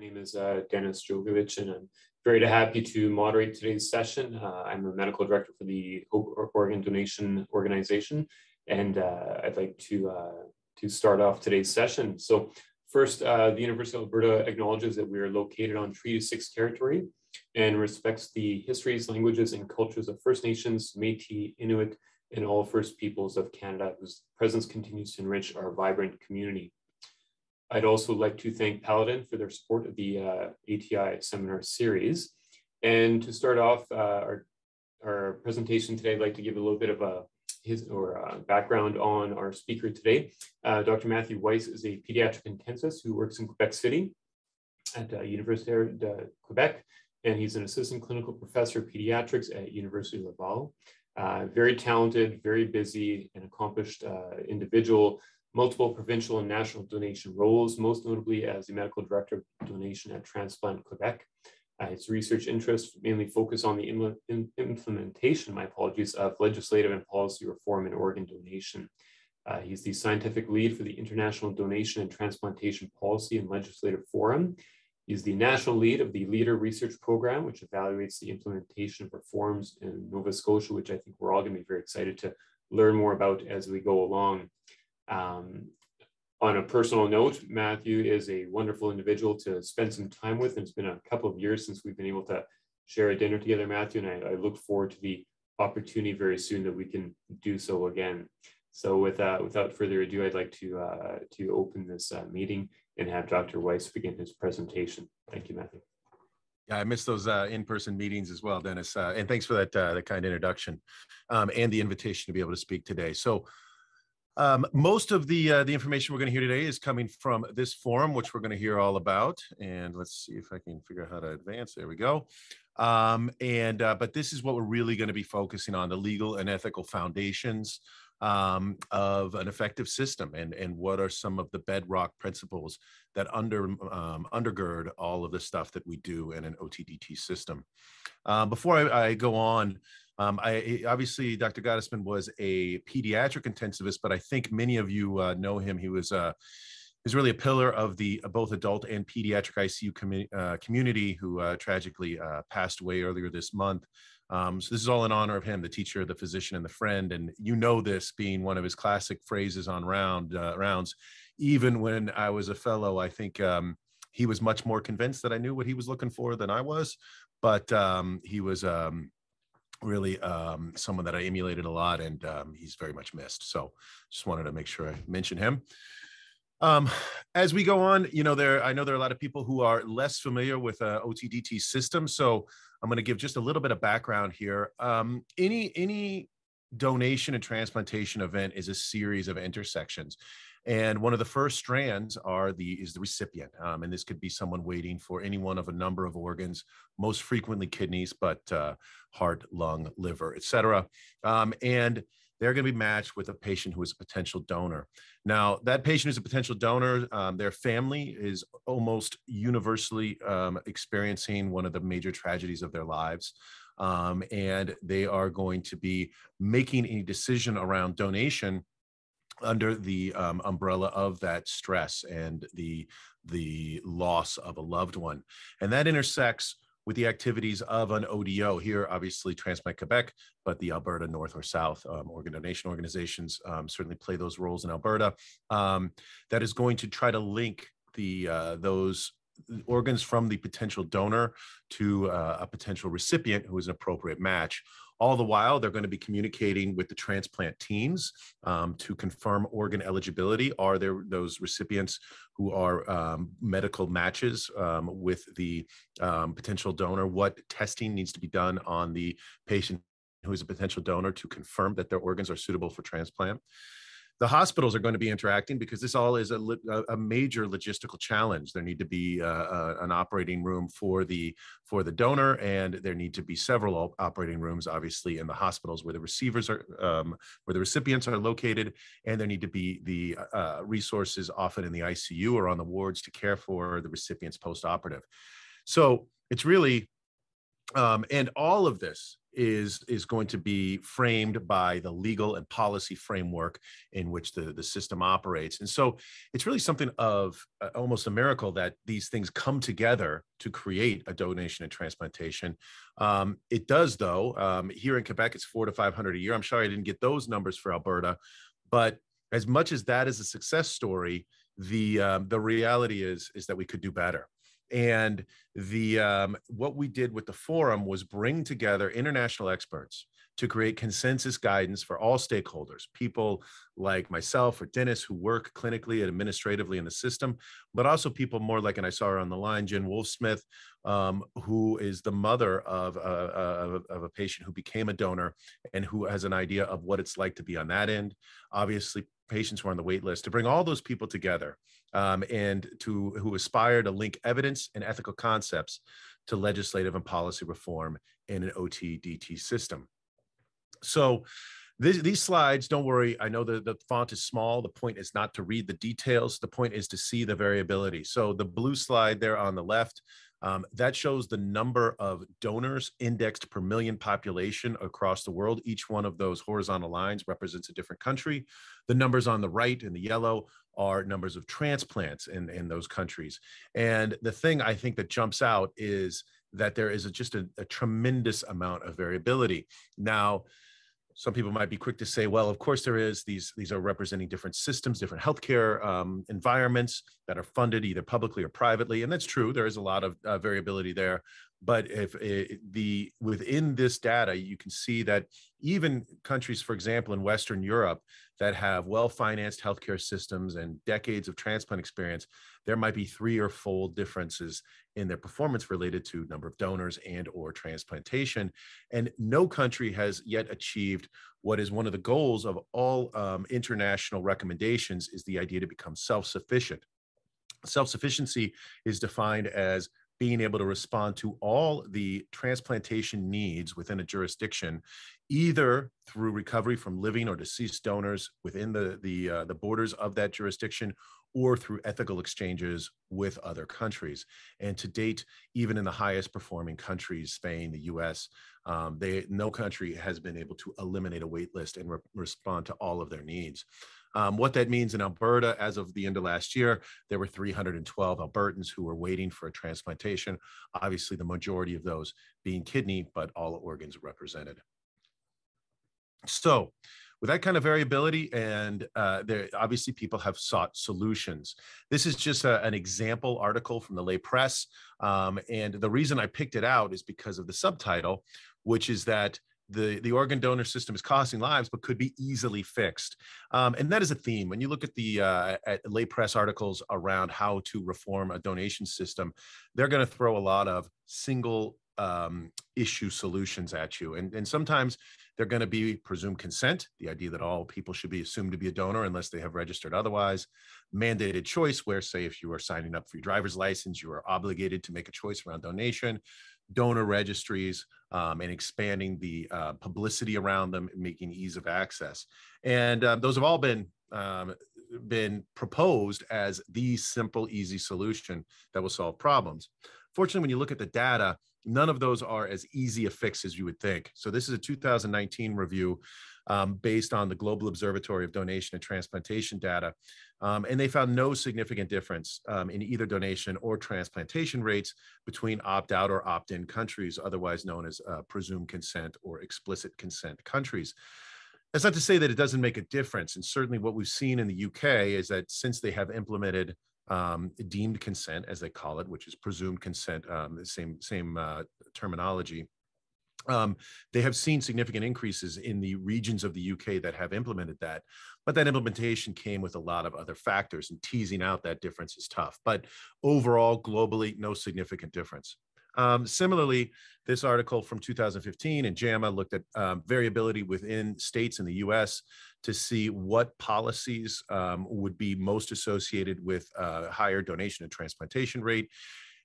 name is uh, Dennis Djogovic, and I'm very happy to moderate today's session. Uh, I'm a medical director for the Hope Organ Donation Organization, and uh, I'd like to uh, to start off today's session. So, first, uh, the University of Alberta acknowledges that we are located on Treaty 6 territory and respects the histories, languages, and cultures of First Nations, Métis, Inuit, and all First Peoples of Canada, whose presence continues to enrich our vibrant community. I'd also like to thank Paladin for their support of the uh, ATI seminar series. And to start off uh, our, our presentation today, I'd like to give a little bit of a his or uh, background on our speaker today. Uh, Dr. Matthew Weiss is a pediatric intensivist who works in Quebec City at uh, University of Quebec, and he's an assistant clinical professor of pediatrics at University of Laval. Uh, very talented, very busy, and accomplished individual multiple provincial and national donation roles, most notably as the medical director of donation at Transplant Quebec. Uh, his research interests mainly focus on the Im implementation, my apologies, of legislative and policy reform in organ donation. Uh, he's the scientific lead for the International Donation and Transplantation Policy and Legislative Forum. He's the national lead of the LEADDR Research Program, which evaluates the implementation of reforms in Nova Scotia, which I think we're all going to be very excited to learn more about as we go along. Um, on a personal note, Matthew is a wonderful individual to spend some time with. And it's been a couple of years since we've been able to share a dinner together, Matthew, and I, I look forward to the opportunity very soon that we can do so again. So with, uh, without further ado, I'd like to, uh, to open this uh, meeting and have Dr. Weiss begin his presentation. Thank you, Matthew. Yeah, I missed those uh, in-person meetings as well, Dennis. Uh, and thanks for that, uh, the kind introduction um, and the invitation to be able to speak today. So um, most of the uh, the information we're going to hear today is coming from this forum, which we're going to hear all about. And let's see if I can figure out how to advance. There we go. Um, and uh, but this is what we're really going to be focusing on: the legal and ethical foundations um, of an effective system, and and what are some of the bedrock principles that under um, undergird all of the stuff that we do in an OTDT system. Uh, before I, I go on. Um, I obviously Dr. Gottesman was a pediatric intensivist, but I think many of you uh, know him. He was uh, is really a pillar of the uh, both adult and pediatric ICU uh, community who uh, tragically uh, passed away earlier this month. Um, so this is all in honor of him, the teacher, the physician, and the friend. And you know this being one of his classic phrases on round rounds. Even when I was a fellow, I think um, he was much more convinced that I knew what he was looking for than I was. But um, he was um, really um, someone that I emulated a lot, and um, he's very much missed. So just wanted to make sure I mention him. Um, as we go on, you know, there I know there are a lot of people who are less familiar with uh, OTDT system, so I'm going to give just a little bit of background here. Um, any any donation and transplantation event is a series of intersections. And one of the first strands are the is the recipient, um, and this could be someone waiting for any one of a number of organs, most frequently kidneys, but uh, heart, lung, liver, etc. Um, and they're going to be matched with a patient who is a potential donor. Now, that patient is a potential donor. Um, their family is almost universally um, experiencing one of the major tragedies of their lives. Um, and they are going to be making a decision around donation under the um, umbrella of that stress and the the loss of a loved one and that intersects with the activities of an ODO here, obviously Transplant Quebec, but the Alberta North or South um, organ donation organizations um, certainly play those roles in Alberta. Um, that is going to try to link the uh, those organs from the potential donor to uh, a potential recipient who is an appropriate match all the while, they're going to be communicating with the transplant teams um, to confirm organ eligibility. Are there those recipients who are um, medical matches um, with the um, potential donor? What testing needs to be done on the patient who is a potential donor to confirm that their organs are suitable for transplant? The hospitals are going to be interacting because this all is a, a major logistical challenge. There need to be uh, uh, an operating room for the for the donor, and there need to be several operating rooms, obviously, in the hospitals where the receivers are, um, where the recipients are located, and there need to be the uh, resources, often in the ICU or on the wards, to care for the recipients post-operative. So it's really, um, and all of this is is going to be framed by the legal and policy framework in which the the system operates. And so it's really something of uh, almost a miracle that these things come together to create a donation and transplantation. Um, it does though um, here in quebec it's four to five hundred a year. I'm sorry i didn't get those numbers for alberta but as much as that is a success story the um, the reality is is that we could do better and the um, what we did with the forum was bring together international experts to create consensus guidance for all stakeholders, people like myself or Dennis who work clinically and administratively in the system, but also people more like, and I saw her on the line, Jen Wolfsmith, um, who is the mother of a, of, a patient who became a donor and who has an idea of what it's like to be on that end. Obviously, patients who are on the wait list, to bring all those people together um, and to who aspire to link evidence and ethical concepts to legislative and policy reform in an OTDT system. So these, these slides, don't worry. I know the, the font is small. The point is not to read the details. The point is to see the variability. So the blue slide there on the left um, that shows the number of donors indexed per million population across the world. Each one of those horizontal lines represents a different country. The numbers on the right in the yellow are numbers of transplants in, in those countries. And the thing I think that jumps out is that there is a, just a, a tremendous amount of variability. Now, some people might be quick to say, well, of course there is. These these are representing different systems, different healthcare um, environments that are funded either publicly or privately, and that's true. There is a lot of uh, variability there. But if it, eh, the within this data, you can see that even countries, for example, in Western Europe, that have well-financed healthcare systems and decades of transplant experience, there might be three or four differences in their performance related to number of donors and or transplantation. And no country has yet achieved what is one of the goals of all um, international recommendations is the idea to become self-sufficient. Self-sufficiency is defined as being able to respond to all the transplantation needs within a jurisdiction, either through recovery from living or deceased donors within the the, uh, the borders of that jurisdiction, or through ethical exchanges with other countries. And to date, even in the highest performing countries, Spain, the U.S., um, they no country has been able to eliminate a wait list and re- respond to all of their needs. Um, what that means in Alberta, as of the end of last year, there were 312 Albertans who were waiting for a transplantation. Obviously, the majority of those being kidney, but all organs represented. So, with that kind of variability, and uh, there obviously people have sought solutions. This is just a, an example article from the lay press, um, and the reason I picked it out is because of the subtitle, which is that the, the organ donor system is costing lives, but could be easily fixed. Um, and that is a theme. When you look at the uh, at lay press articles around how to reform a donation system, they're going to throw a lot of single um, issue solutions at you. And, and sometimes they're going to be presumed consent, the idea that all people should be assumed to be a donor unless they have registered otherwise. Mandated choice, where, say, if you are signing up for your driver's license, you are obligated to make a choice around donation donor registries um, and expanding the uh, publicity around them, making ease of access. And uh, those have all been um, been proposed as the simple, easy solution that will solve problems. Fortunately, when you look at the data, none of those are as easy a fix as you would think. So this is a 2019 review um, based on the Global Observatory of Donation and Transplantation data. Um, and they found no significant difference um, in either donation or transplantation rates between opt out or opt in countries, otherwise known as uh, presumed consent or explicit consent countries. That's not to say that it doesn't make a difference. And certainly what we've seen in the UK is that since they have implemented um, deemed consent, as they call it, which is presumed consent, um, the same, same uh, terminology, um, they have seen significant increases in the regions of the UK that have implemented that. But that implementation came with a lot of other factors, and teasing out that difference is tough. But overall, globally, no significant difference. Um, similarly, this article from 2015 in JAMA looked at um, variability within states in the US to see what policies um, would be most associated with uh, higher donation and transplantation rate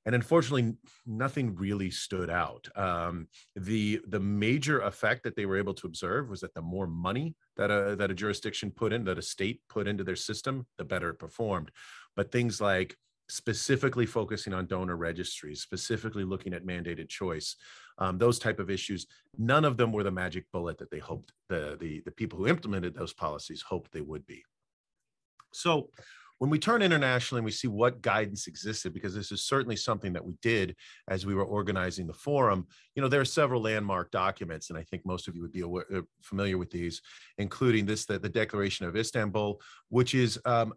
and unfortunately nothing really stood out um, the the major effect that they were able to observe was that the more money that a that a jurisdiction put in that a state put into their system the better it performed but things like specifically focusing on donor registries, specifically looking at mandated choice, um, those type of issues. None of them were the magic bullet that they hoped the, the, the people who implemented those policies hoped they would be. So when we turn internationally and we see what guidance existed, because this is certainly something that we did as we were organizing the forum, you know, there are several landmark documents, and I think most of you would be aware, uh, familiar with these, including this, the, the Declaration of Istanbul, which is um,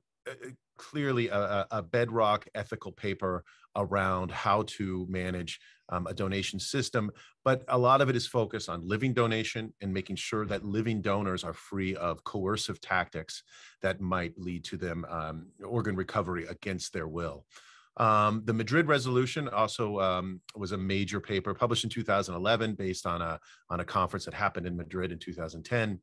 clearly a, a, bedrock ethical paper around how to manage um, a donation system, but a lot of it is focused on living donation and making sure that living donors are free of coercive tactics that might lead to them um, organ recovery against their will. Um, the Madrid resolution also um, was a major paper published in 2011 based on a, on a conference that happened in Madrid in 2010.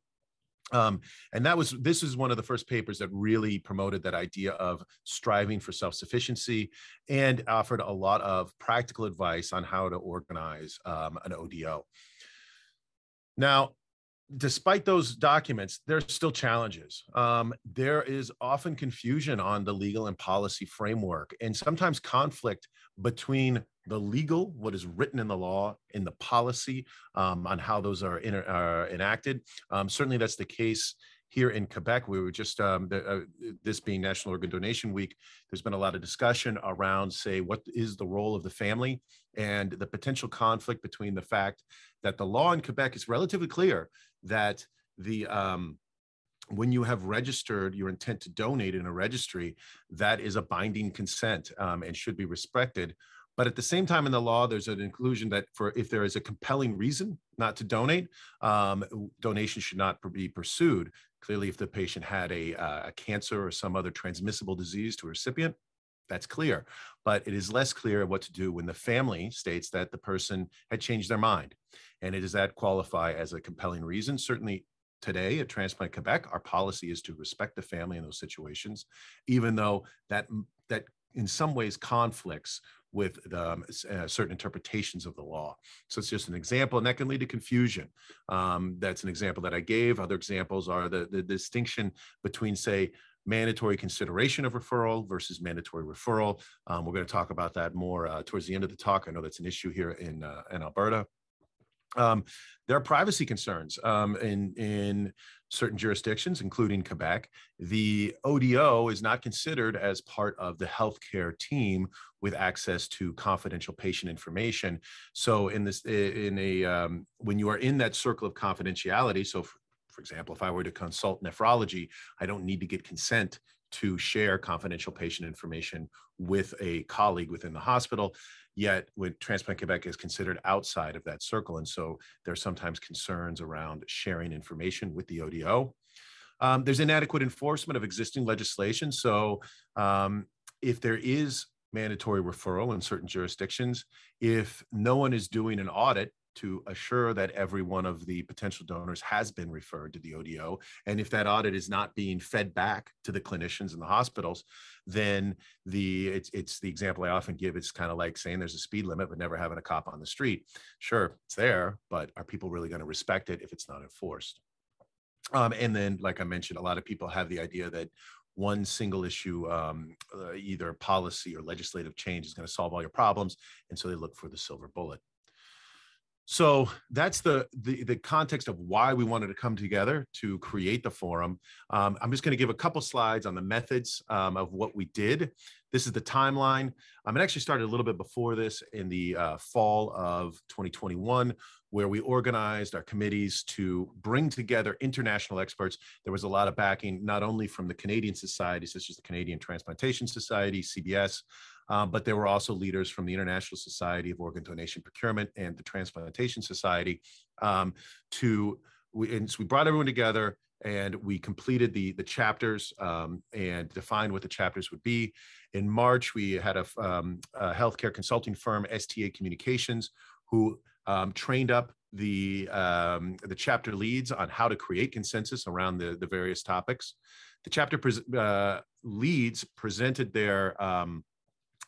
Um, and that was this is one of the first papers that really promoted that idea of striving for self-sufficiency and offered a lot of practical advice on how to organize um, an ODO. Now, despite those documents, there's still challenges. Um, there is often confusion on the legal and policy framework, and sometimes conflict between the legal, what is written in the law, in the policy um, on how those are, inter, are enacted. Um, certainly, that's the case here in Quebec. We were just um, the, uh, this being National Organ Donation Week. There's been a lot of discussion around, say, what is the role of the family and the potential conflict between the fact that the law in Quebec is relatively clear that the um, when you have registered your intent to donate in a registry, that is a binding consent um, and should be respected. But at the same time in the law, there's an inclusion that for if there is a compelling reason not to donate, um, donation should not be pursued. Clearly, if the patient had a, uh, a cancer or some other transmissible disease to a recipient, that's clear. But it is less clear what to do when the family states that the person had changed their mind. And does that qualify as a compelling reason? Certainly today at Transplant Quebec, our policy is to respect the family in those situations, even though that that in some ways conflicts with um, uh, certain interpretations of the law. So it's just an example, and that can lead to confusion. Um, that's an example that I gave. Other examples are the, the distinction between, say, mandatory consideration of referral versus mandatory referral. Um, we're going to talk about that more uh, towards the end of the talk. I know that's an issue here in, uh, in Alberta. Um, there are privacy concerns um, in, in certain jurisdictions, including Quebec. The ODO is not considered as part of the healthcare team with access to confidential patient information. So, in this, in a um, when you are in that circle of confidentiality, so for, for example, if I were to consult nephrology, I don't need to get consent to share confidential patient information with a colleague within the hospital. Yet, when Transplant Quebec is considered outside of that circle, and so there's sometimes concerns around sharing information with the ODO. Um, there's inadequate enforcement of existing legislation. So, um, if there is mandatory referral in certain jurisdictions, if no one is doing an audit to assure that every one of the potential donors has been referred to the ODO. And if that audit is not being fed back to the clinicians in the hospitals, then the it's, it's the example I often give. It's kind of like saying there's a speed limit, but never having a cop on the street. Sure, it's there, but are people really going to respect it if it's not enforced? Um, and then, like I mentioned, a lot of people have the idea that one single issue, um, uh, either policy or legislative change, is going to solve all your problems, and so they look for the silver bullet. So that's the, the, the context of why we wanted to come together to create the forum. Um, I'm just going to give a couple slides on the methods um, of what we did. This is the timeline. Um, it actually started a little bit before this in the uh, fall of 2021, where we organized our committees to bring together international experts. There was a lot of backing, not only from the Canadian societies, such as the Canadian Transplantation Society, CBS, um, but there were also leaders from the International Society of Organ Donation Procurement and the Transplantation Society um, to, we, and so we brought everyone together and we completed the the chapters um, and defined what the chapters would be. In March, we had a, um, a healthcare consulting firm, STA Communications, who um, trained up the um, the chapter leads on how to create consensus around the the various topics. The chapter uh, leads presented their um,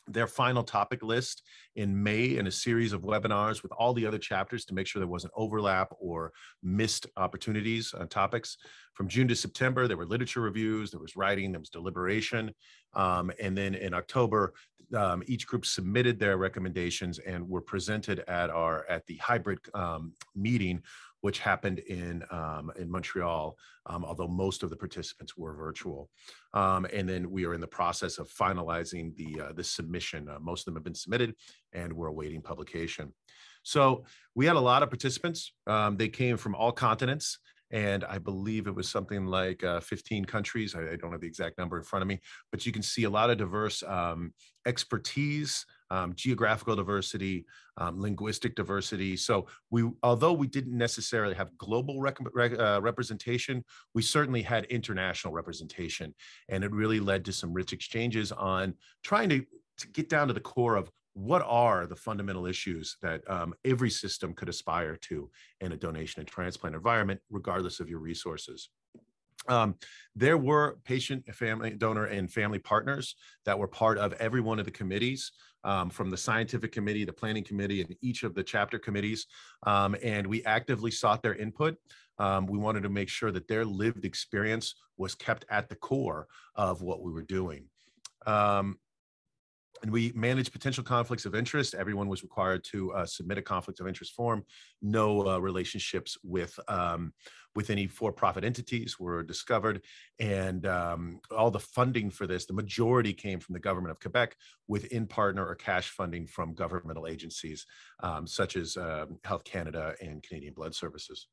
their final topic list in May in a series of webinars with all the other chapters to make sure there wasn't overlap or missed opportunities on topics. From June to September, there were literature reviews, there was writing, there was deliberation. Um, and then in October, um, each group submitted their recommendations and were presented at our at the hybrid um, meeting which happened in um, in Montreal, um, although most of the participants were virtual. Um, and then we are in the process of finalizing the uh, the submission. Uh, most of them have been submitted, and we're awaiting publication. So we had a lot of participants. Um, they came from all continents and I believe it was something like uh, 15 countries. I, I, don't have the exact number in front of me, but you can see a lot of diverse um, expertise, um, geographical diversity, um, linguistic diversity. So we, although we didn't necessarily have global rec- uh, representation, we certainly had international representation, and it really led to some rich exchanges on trying to, to get down to the core of what are the fundamental issues that um, every system could aspire to in a donation and transplant environment, regardless of your resources. Um, there were patient, family, donor, and family partners that were part of every one of the committees, um, from the scientific committee, the planning committee, and each of the chapter committees. Um, and we actively sought their input. Um, we wanted to make sure that their lived experience was kept at the core of what we were doing. Um, and we managed potential conflicts of interest. Everyone was required to uh, submit a conflict of interest form. No uh, relationships with um, with any for-profit entities were discovered, and um, all the funding for this, the majority came from the government of Quebec, with in-partner or cash funding from governmental agencies um, such as uh, Health Canada and Canadian Blood Services.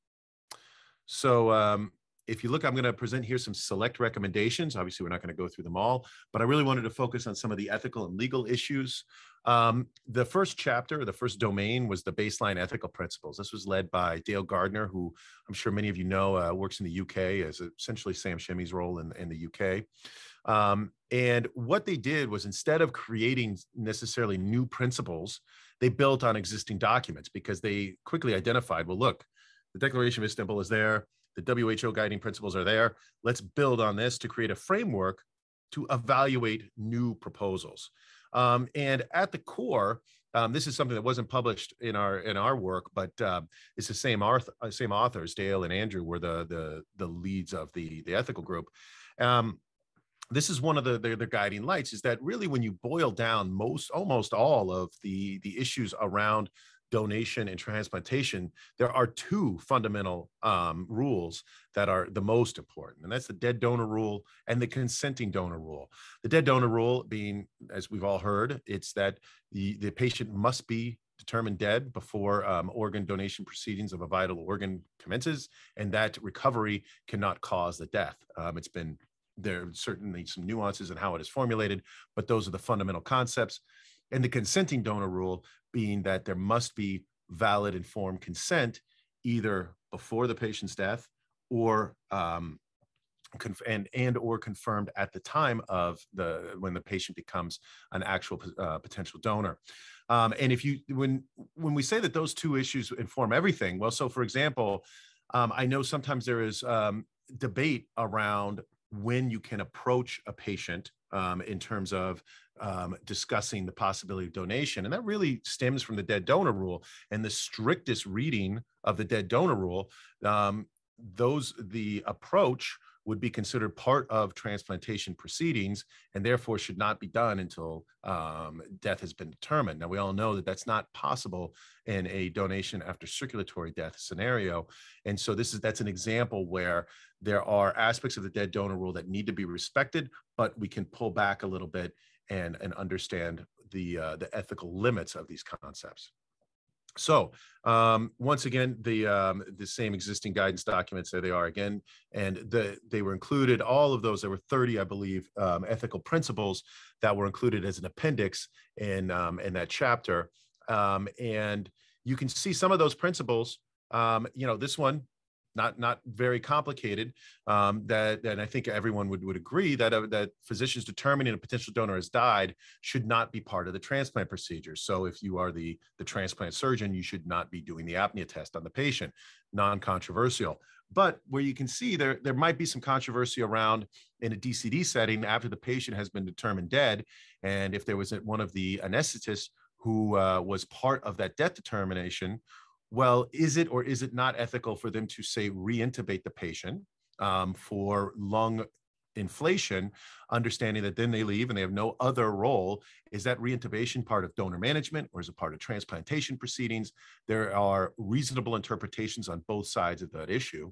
So um, if you look, I'm going to present here some select recommendations. Obviously, we're not going to go through them all, but I really wanted to focus on some of the ethical and legal issues. Um, the first chapter, the first domain was the baseline ethical principles. This was led by Dale Gardiner, who I'm sure many of you know uh, works in the UK as essentially Sam Shemie's role in, in the UK. Um, and what they did was instead of creating necessarily new principles, they built on existing documents because they quickly identified, well, look, the Declaration of Istanbul is there the WHO guiding principles are there. Let's build on this to create a framework to evaluate new proposals. Um, and at the core, um, this is something that wasn't published in our in our work, but uh, it's the same author, uh, same authors. Dale and Andrew were the the the leads of the the ethical group. Um, this is one of the, the, the guiding lights is that really when you boil down most almost all of the the issues around donation and transplantation, there are two fundamental um, rules that are the most important, and that's the dead donor rule and the consenting donor rule. The dead donor rule being, as we've all heard, it's that the, the patient must be determined dead before um, organ donation proceedings of a vital organ commences, and that recovery cannot cause the death. Um, it's been there are certainly some nuances in how it is formulated, but those are the fundamental concepts. And the consenting donor rule being that there must be valid informed consent either before the patient's death or um, and and or confirmed at the time of the when the patient becomes an actual uh, potential donor. Um, and if you when when we say that those two issues inform everything well so for example um, i know sometimes there is um, debate around when you can approach a patient um, in terms of um, discussing the possibility of donation. And that really stems from the dead donor rule and the strictest reading of the dead donor rule. Um, those, the approach would be considered part of transplantation proceedings and therefore should not be done until um, death has been determined. Now, we all know that that's not possible in a donation after circulatory death scenario. And so this is that's an example where there are aspects of the dead donor rule that need to be respected, but we can pull back a little bit and, and understand the, uh, the ethical limits of these concepts. So um, once again, the um, the same existing guidance documents there they are again, and the they were included. All of those there were 30, I believe, um, ethical principles that were included as an appendix in um, in that chapter. Um, and you can see some of those principles. Um, you know, this one not not very complicated. Um, that and I think everyone would would agree that uh, that physicians determining a potential donor has died should not be part of the transplant procedure. So if you are the the transplant surgeon, you should not be doing the apnea test on the patient. Non-controversial. But where you can see there there might be some controversy around in a DCD setting after the patient has been determined dead. And if there was one of the anesthetists who uh, was part of that death determination, well, is it or is it not ethical for them to say reintubate the patient um, for lung inflation, understanding that then they leave and they have no other role. Is that reintubation part of donor management or is it part of transplantation proceedings? There are reasonable interpretations on both sides of that issue.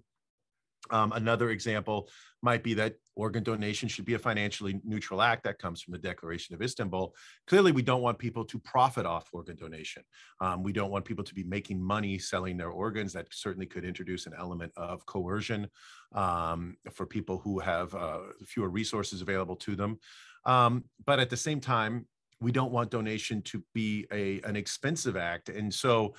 Um, another example might be that organ donation should be a financially neutral act that comes from the Declaration of Istanbul. Clearly, we don't want people to profit off organ donation. Um, we don't want people to be making money selling their organs. That certainly could introduce an element of coercion um, for people who have uh, fewer resources available to them. Um, but at the same time, we don't want donation to be a, an expensive act. And so,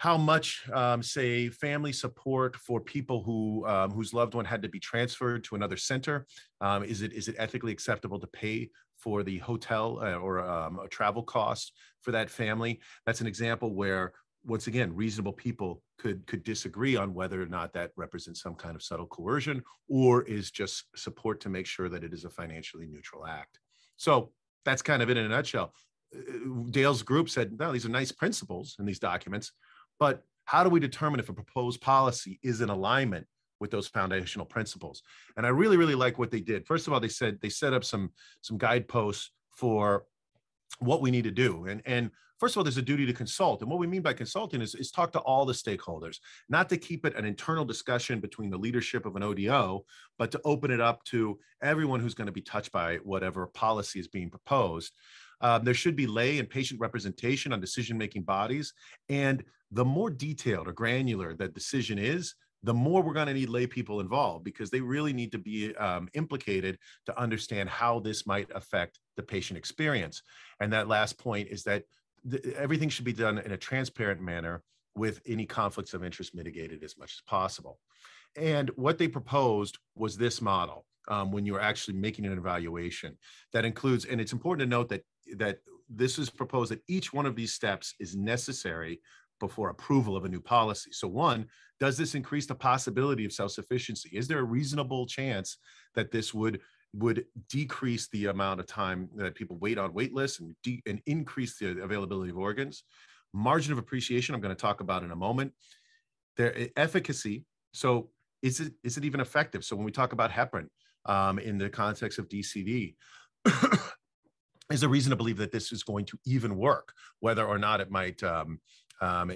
how much, um, say, family support for people who um, whose loved one had to be transferred to another center? Um, is it is it ethically acceptable to pay for the hotel uh, or um, a travel cost for that family? That's an example where, once again, reasonable people could could disagree on whether or not that represents some kind of subtle coercion or is just support to make sure that it is a financially neutral act. So that's kind of it in a nutshell. Uh, Dale's group said, no, these are nice principles in these documents but how do we determine if a proposed policy is in alignment with those foundational principles? And I really, really like what they did. First of all, they said they set up some some guideposts for what we need to do. And, and first of all, there's a duty to consult. And what we mean by consulting is, is talk to all the stakeholders, not to keep it an internal discussion between the leadership of an ODO, but to open it up to everyone who's going to be touched by whatever policy is being proposed. Um, there should be lay and patient representation on decision making bodies. And the more detailed or granular that decision is, the more we're going to need lay people involved because they really need to be um, implicated to understand how this might affect the patient experience. And that last point is that th- everything should be done in a transparent manner with any conflicts of interest mitigated as much as possible. And what they proposed was this model um, when you're actually making an evaluation that includes, and it's important to note that that this is proposed that each one of these steps is necessary before approval of a new policy. So one, does this increase the possibility of self-sufficiency? Is there a reasonable chance that this would would decrease the amount of time that people wait on wait lists and, and increase the availability of organs? Margin of appreciation, I'm going to talk about in a moment. Their efficacy. So is it is it even effective? So when we talk about heparin um, in the context of DCD, is there reason to believe that this is going to even work, whether or not it might, um, um,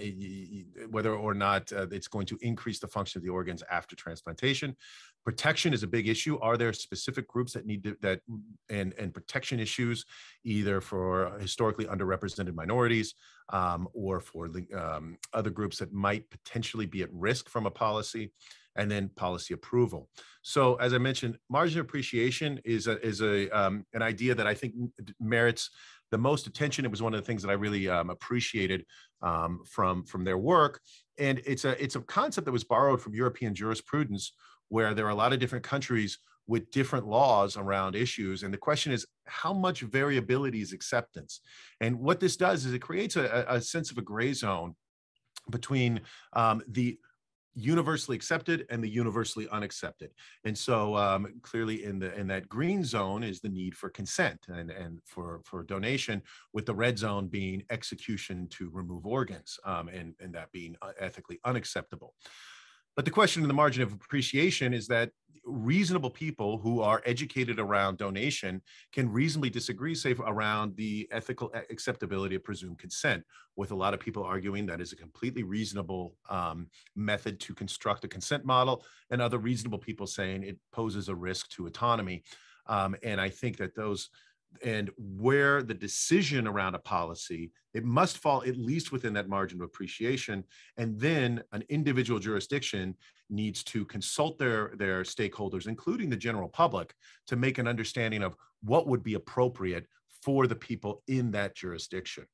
whether or not uh, it's going to increase the function of the organs after transplantation. Protection is a big issue. Are there specific groups that need to, that and and protection issues, either for historically underrepresented minorities um, or for um, other groups that might potentially be at risk from a policy? And then policy approval. So as I mentioned, margin appreciation is a, is a um, an idea that I think merits the most attention. It was one of the things that I really um, appreciated um, from from their work, and it's a it's a concept that was borrowed from European jurisprudence, where there are a lot of different countries with different laws around issues. And the question is, how much variability is acceptance? And what this does is it creates a, a sense of a gray zone between um, the universally accepted and the universally unaccepted. And so um, clearly in the in that green zone is the need for consent and, and for, for donation, with the red zone being execution to remove organs um, and, and that being uh, ethically unacceptable. But the question in the margin of appreciation is that reasonable people who are educated around donation can reasonably disagree, say, around the ethical acceptability of presumed consent, with a lot of people arguing that is a completely reasonable um, method to construct a consent model, and other reasonable people saying it poses a risk to autonomy. Um, and I think that those and where the decision around a policy it must fall at least within that margin of appreciation and then an individual jurisdiction needs to consult their their stakeholders including the general public to make an understanding of what would be appropriate for the people in that jurisdiction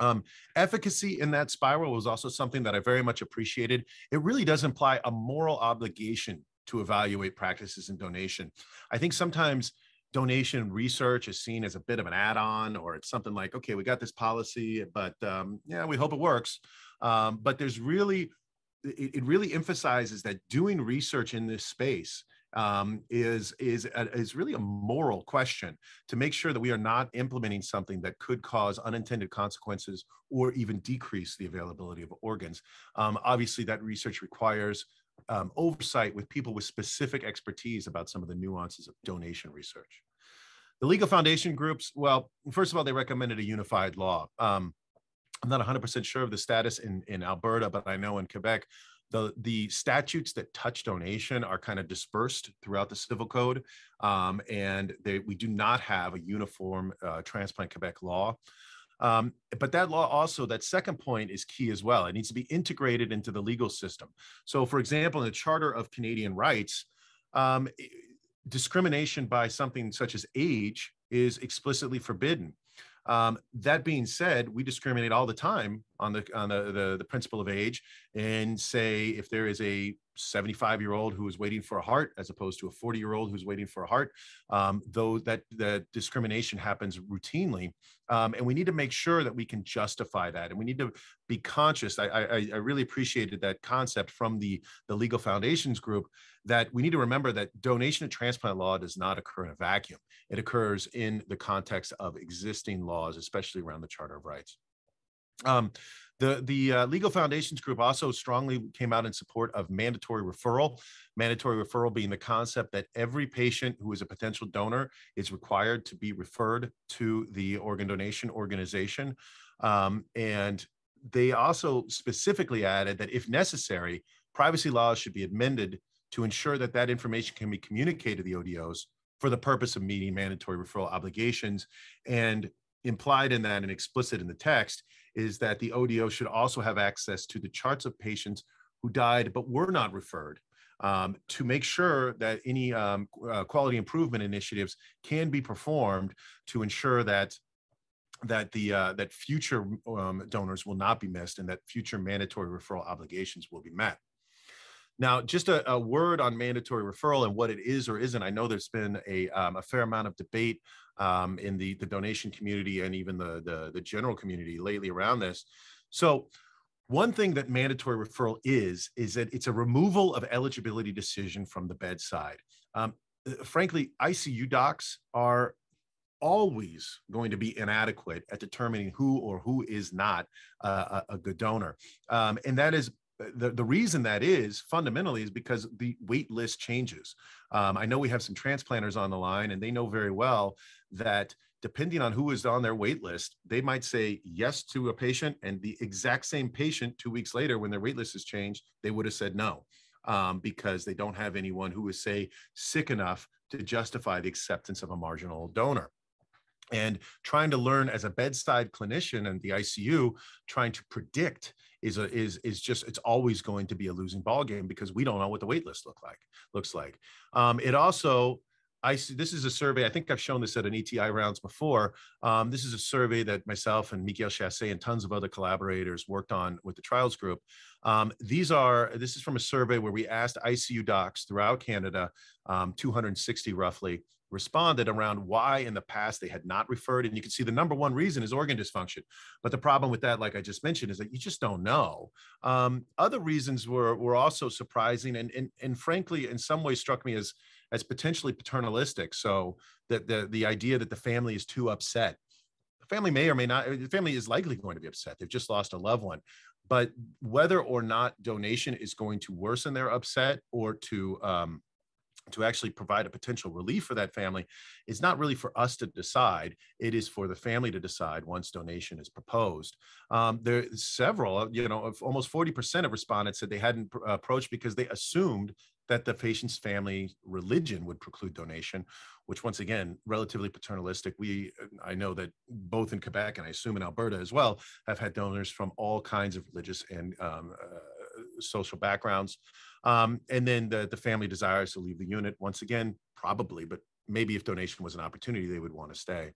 um, efficacy in that spiral was also something that I very much appreciated. It really does imply a moral obligation to evaluate practices in donation. I think sometimes donation research is seen as a bit of an add-on or it's something like okay we got this policy but um, yeah we hope it works um, but there's really it, it really emphasizes that doing research in this space um, is is a, is really a moral question to make sure that we are not implementing something that could cause unintended consequences or even decrease the availability of organs. Um, obviously, that research requires um, oversight with people with specific expertise about some of the nuances of donation research. The legal foundation groups, well, first of all, they recommended a unified law. Um, I'm not 100% sure of the status in, in Alberta, but I know in Quebec, the the statutes that touch donation are kind of dispersed throughout the civil code um, and they, we do not have a uniform uh, transplant quebec law um, but that law also that second point is key as well. It needs to be integrated into the legal system. So for example in the charter of canadian rights um, discrimination by something such as age is explicitly forbidden. Um, that being said, we discriminate all the time on the on the, the, the principle of age, and say if there is a 75 year old who is waiting for a heart as opposed to a 40 year old who's waiting for a heart, um, though that the discrimination happens routinely, um, and we need to make sure that we can justify that, and we need to be conscious. I, I, I really appreciated that concept from the the legal foundations group that we need to remember that donation and transplant law does not occur in a vacuum. It occurs in the context of existing laws, especially around the Charter of Rights. Um, the the uh, legal foundations group also strongly came out in support of mandatory referral. Mandatory referral being the concept that every patient who is a potential donor is required to be referred to the organ donation organization. Um, and they also specifically added that if necessary, privacy laws should be amended to ensure that that information can be communicated to the ODOs for the purpose of meeting mandatory referral obligations. And implied in that and explicit in the text is that the ODO should also have access to the charts of patients who died but were not referred um, to make sure that any um, uh, quality improvement initiatives can be performed to ensure that that the uh, that future um, donors will not be missed and that future mandatory referral obligations will be met. Now, just a, a, word on mandatory referral and what it is or isn't. I know there's been a, um, a fair amount of debate um, in the, the donation community and even the, the, the general community lately around this. So, one thing that mandatory referral is, is that it's a removal of eligibility decision from the bedside. Um, uh, frankly, ICU docs are always going to be inadequate at determining who or who is not a, a, good donor. Um, and that is the, the reason that is fundamentally is because the wait list changes. Um, I know we have some transplanters on the line, and they know very well that depending on who is on their wait list, they might say yes to a patient, and the exact same patient two weeks later, when their wait list has changed, they would have said no um, because they don't have anyone who is, say, sick enough to justify the acceptance of a marginal donor and trying to learn as a bedside clinician and the ICU, trying to predict is a is is just it's always going to be a losing ball game because we don't know what the wait list look like looks like. Um, it also I see this is a survey. I think I've shown this at an ATI rounds before. Um, this is a survey that myself and Miguel Chassé and tons of other collaborators worked on with the trials group. Um, these are this is from a survey where we asked ICU docs throughout Canada, um, 260 roughly, responded around why in the past they had not referred. And you can see the number one reason is organ dysfunction. But the problem with that, like I just mentioned, is that you just don't know. Um, other reasons were were also surprising and, and and frankly, in some ways struck me as as potentially paternalistic. So that the the idea that the family is too upset. The family may or may not, the family is likely going to be upset. They've just lost a loved one. But whether or not donation is going to worsen their upset or to um, to actually provide a potential relief for that family is not really for us to decide. It is for the family to decide once donation is proposed. Um, there are several, you know, almost 40% of respondents said they hadn't uh, approached because they assumed that the patient's family religion would preclude donation, which once again, relatively paternalistic. We, I know that both in Quebec and I assume in Alberta as well, have had donors from all kinds of religious and um, uh, social backgrounds. Um, and then the, the family desires to leave the unit once again, probably, but maybe if donation was an opportunity, they would want to stay.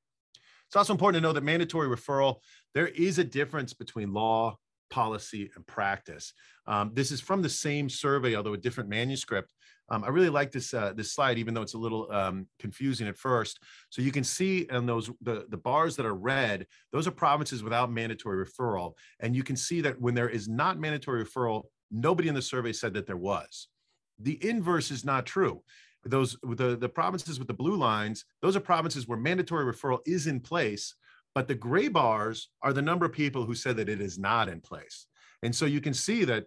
It's also important to know that mandatory referral, there is a difference between law, policy, and practice. Um, this is from the same survey, although a different manuscript. Um, I really like this uh, this slide, even though it's a little um, confusing at first. So you can see in those the, the bars that are red, those are provinces without mandatory referral. And you can see that when there is not mandatory referral, Nobody in the survey said that there was. The inverse is not true. those the, the provinces with the blue lines, those are provinces where mandatory referral is in place, but the gray bars are the number of people who said that it is not in place. And so you can see that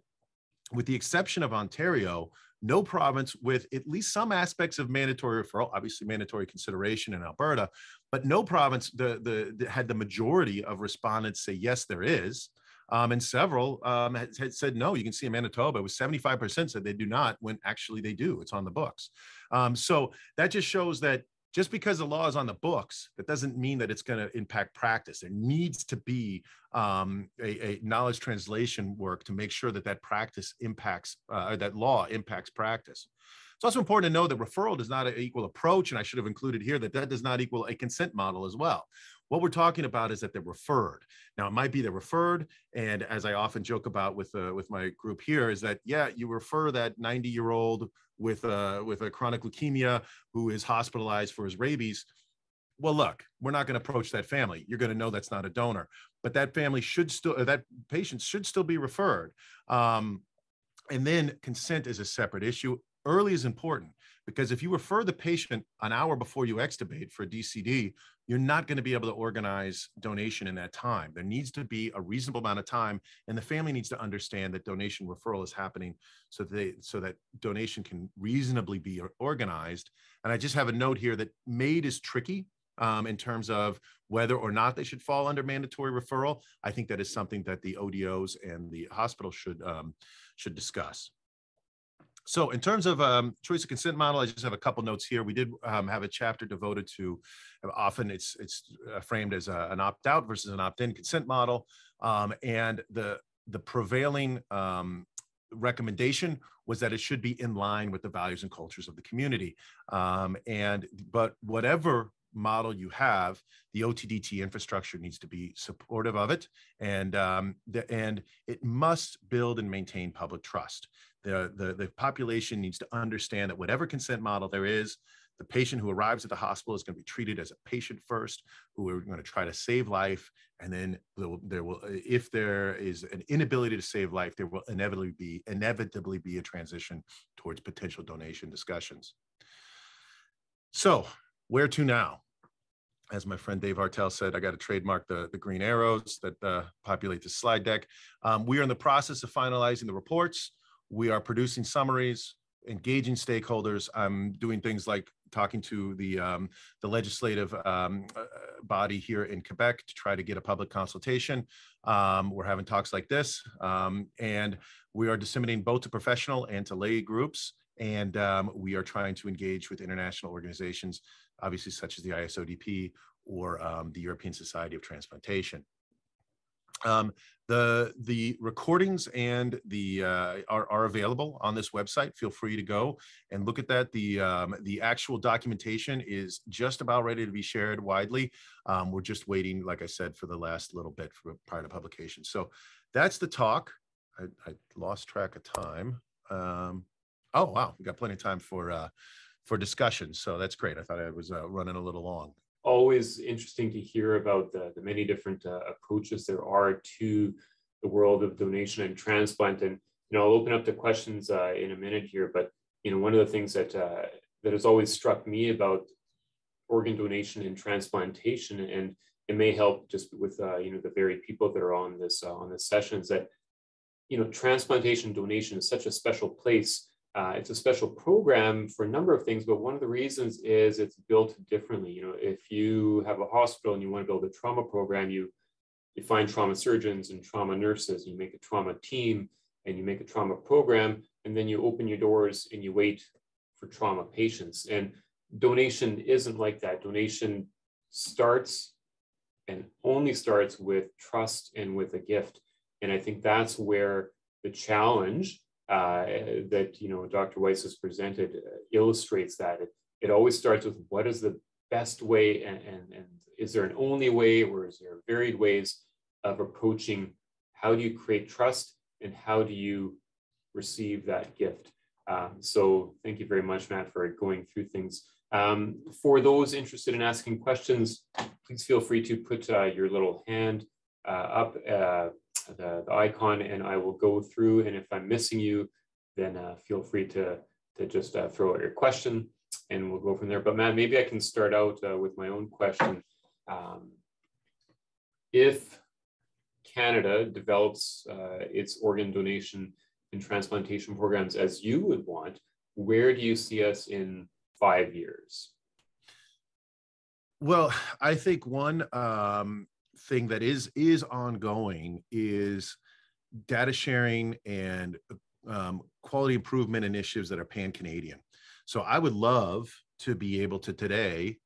with the exception of Ontario, no province with at least some aspects of mandatory referral, obviously mandatory consideration in Alberta, but no province the, the, the had the majority of respondents say yes, there is. Um, and several um, had, had, said no. You can see in Manitoba, it was 75% said they do not, when actually they do. It's on the books. Um, so that just shows that just because the law is on the books, that doesn't mean that it's going to impact practice. There needs to be um, a, a, knowledge translation work to make sure that that practice impacts, uh, or that law impacts practice. It's also important to know that referral does not equal approach, and I should have included here that that does not equal a consent model as well. What we're talking about is that they're referred. Now, it might be they're referred, and as I often joke about with uh, with my group here, is that yeah, you refer that 90 year old with a with a chronic leukemia who is hospitalized for his rabies. Well look we're not going to approach that family. You're going to know that's not a donor. But that family should still that patient should still be referred. Um, and then consent is a separate issue. Early is important because if you refer the patient an hour before you extubate for a DCD, you're not going to be able to organize donation in that time. There needs to be a reasonable amount of time, and the family needs to understand that donation referral is happening so that they, so that donation can reasonably be organized. And I just have a note here that MAID is tricky um, in terms of whether or not they should fall under mandatory referral. I think that is something that the ODOs and the hospital should um, should discuss. So in terms of um, choice of consent model, I just have a couple notes here. We did um, have a chapter devoted to, often it's it's uh, framed as a, an opt-out versus an opt-in consent model. Um, and the, the prevailing um, recommendation was that it should be in line with the values and cultures of the community. Um, and, but whatever model you have, the OTDT infrastructure needs to be supportive of it, and um, the, and it must build and maintain public trust. The, the, the population needs to understand that whatever consent model there is, the patient who arrives at the hospital is going to be treated as a patient first, who are going to try to save life, and then there will, if there is an inability to save life, there will inevitably be inevitably be a transition towards potential donation discussions. So, where to now? As my friend Dave Hartel said, I got to trademark the, the green arrows that uh, populate the slide deck. Um, we are in the process of finalizing the reports. We are producing summaries, engaging stakeholders. I'm doing things like talking to the um, the legislative um, uh, body here in Quebec to try to get a public consultation. Um, we're having talks like this, um, and we are disseminating both to professional and to lay groups. And um, we are trying to engage with international organizations, obviously such as the ISODP or um, the European Society of Transplantation. Um, the the recordings and the uh, are, are available on this website. Feel free to go and look at that. The um, the actual documentation is just about ready to be shared widely. Um, we're just waiting, like I said, for the last little bit for prior to publication. So that's the talk. I, I lost track of time. Um, oh wow, we got plenty of time for uh, for discussion. So that's great. I thought I was uh, running a little long always interesting to hear about the, the many different uh, approaches there are to the world of donation and transplant. And you know, I'll open up the questions uh, in a minute here. But you know, one of the things that uh, that has always struck me about organ donation and transplantation, and it may help just with uh, you know the very people that are on this uh, on this session, is that you know transplantation donation is such a special place uh, it's a special program for a number of things, but one of the reasons is it's built differently. You know, if you have a hospital and you want to build a trauma program, you you find trauma surgeons and trauma nurses, you make a trauma team and you make a trauma program, and then you open your doors and you wait for trauma patients. And donation isn't like that. Donation starts and only starts with trust and with a gift. And I think that's where the challenge uh, that you know Dr. Weiss has presented uh, illustrates that it, it always starts with what is the best way and, and, and is there an only way or is there varied ways of approaching how do you create trust and how do you receive that gift um, so thank you very much Matt for going through things um, for those interested in asking questions please feel free to put uh, your little hand uh, up uh, the, the icon and I will go through. And if I'm missing you, then uh, feel free to, to just uh, throw out your question. and we'll go from there. But Matt, maybe I can start out uh, with my own question. Um, if Canada develops uh, its organ donation and transplantation programs as you would want, where do you see us in five years? Well, I think one um, thing that is is ongoing is data sharing and um, quality improvement initiatives that are pan Canadian. So I would love to be able to today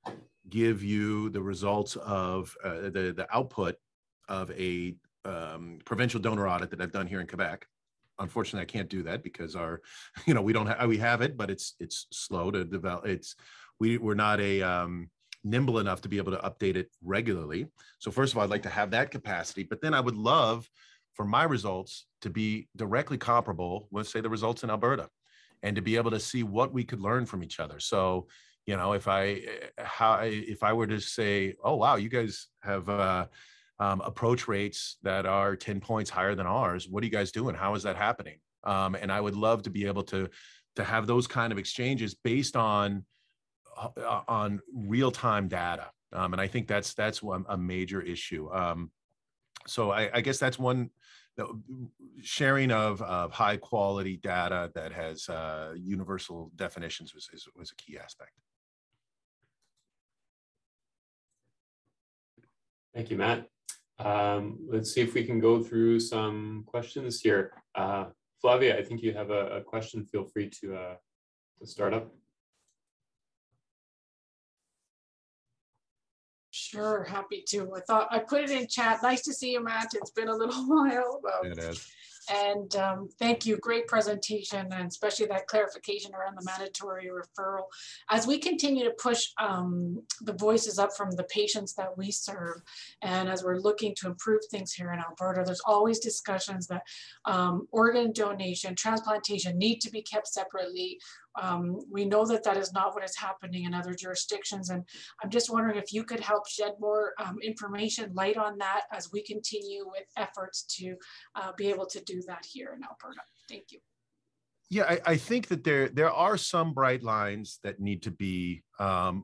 give you the results of uh, the the output of a um, provincial donor audit that I've done here in Quebec. Unfortunately, I can't do that because our, you know, we don't have we have it, but it's it's slow to develop. It's we we're not a um, nimble enough to be able to update it regularly. So first of all, I'd like to have that capacity, but then I would love for my results to be directly comparable with say the results in Alberta and to be able to see what we could learn from each other. So, you know, if I how if I were to say, "Oh wow, you guys have uh um, approach rates that are 10 points higher than ours. What are you guys doing? How is that happening? Um, and I would love to be able to to have those kind of exchanges based on on real time data. Um, and I think that's that's one, a major issue. Um, so I, I, guess that's one the sharing of, of high quality data that has uh, universal definitions was, is, was a key aspect. Thank you, Matt. Um, let's see if we can go through some questions here. Uh, Flavia, I think you have a, a question. Feel free to, uh, to start up. Sure, happy to. I thought I put it in chat. Nice to see you, Matt. It's been a little while. it is. And um, thank you, great presentation, and especially that clarification around the mandatory referral. As we continue to push um, the voices up from the patients that we serve, and as we're looking to improve things here in Alberta, there's always discussions that um, organ donation, transplantation need to be kept separately um, we know that that is not what is happening in other jurisdictions. And I'm just wondering if you could help shed more um, information, light on that as we continue with efforts to uh, be able to do that here in Alberta. Thank you. Yeah, I, I, think that there there are some bright lines that need to be um,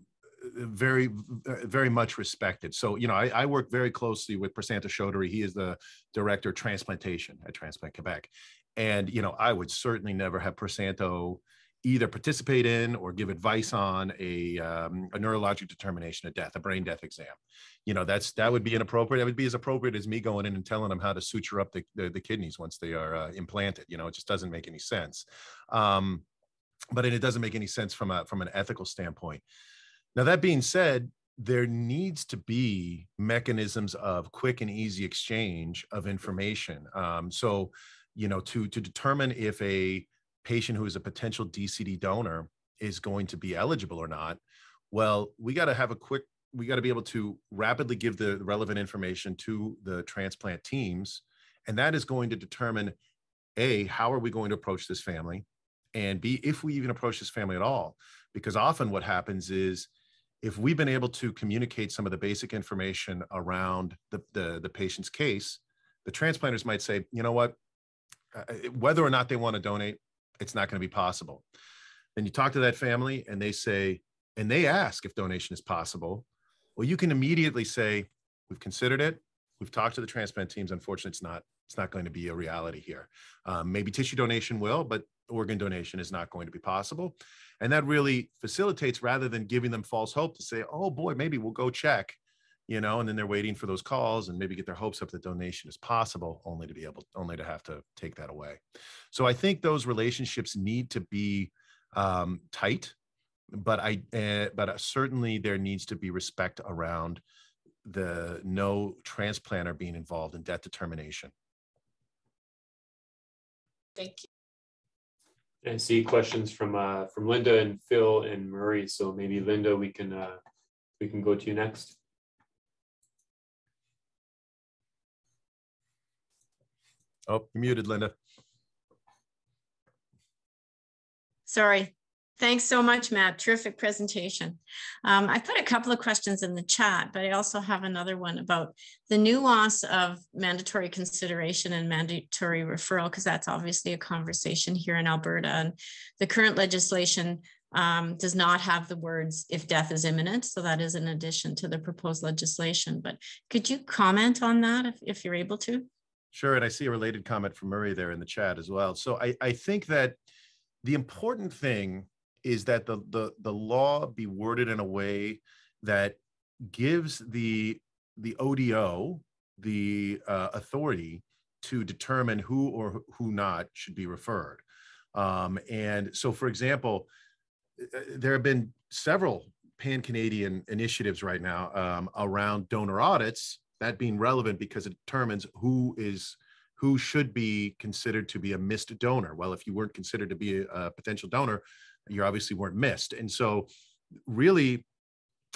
very very much respected. So you know, I, I, work very closely with Prosanto Chaudhury. He is the director of transplantation at Transplant Quebec, and you know, I would certainly never have Prosanto either participate in or give advice on a, um, a neurologic determination of death, a brain death exam. You know, that's that would be inappropriate. That would be as appropriate as me going in and telling them how to suture up the, the, the kidneys once they are uh, implanted. You know, it just doesn't make any sense. Um, but it doesn't make any sense from a from an ethical standpoint. Now that being said, there needs to be mechanisms of quick and easy exchange of information. Um, so, you know, to to determine if a patient who is a potential DCD donor is going to be eligible or not, well, we got to have a quick, we got to be able to rapidly give the relevant information to the transplant teams. And that is going to determine A, how are we going to approach this family? And B, if we even approach this family at all. Because often what happens is if we've been able to communicate some of the basic information around the, the, the patient's case, the transplanters might say, you know what, uh, whether or not they want to donate, it's not going to be possible. Then you talk to that family and they say, and they ask if donation is possible. Well, you can immediately say, we've considered it. We've talked to the transplant teams. Unfortunately, it's not, it's not going to be a reality here. Um, maybe tissue donation will, but organ donation is not going to be possible. And that really facilitates rather than giving them false hope to say, oh boy, maybe we'll go check you know, and then they're waiting for those calls and maybe get their hopes up that donation is possible, only to be able, only to have to take that away. So I think those relationships need to be um, tight, but I, uh, but uh, certainly there needs to be respect around the no transplanter being involved in death determination. Thank you. I see questions from uh, from Linda and Phil and Murray. So maybe Linda, we can uh, we can go to you next. Oh, you're muted, Linda. Sorry. Thanks so much, Matt. Terrific presentation. Um, I put a couple of questions in the chat, but I also have another one about the nuance of mandatory consideration and mandatory referral, because that's obviously a conversation here in Alberta. And the current legislation um, does not have the words if death is imminent. So that is in addition to the proposed legislation. But could you comment on that if, if you're able to? Sure. And I see a related comment from Murray there in the chat as well. So I, I think that the important thing is that the, the, the law be worded in a way that gives the, the ODO the uh, authority to determine who or who not should be referred. Um, and so, for example, uh, there have been several pan Canadian initiatives right now um, around donor audits, that being relevant because it determines who is who should be considered to be a missed donor. Well, if you weren't considered to be a, a potential donor, you obviously weren't missed. And so, really,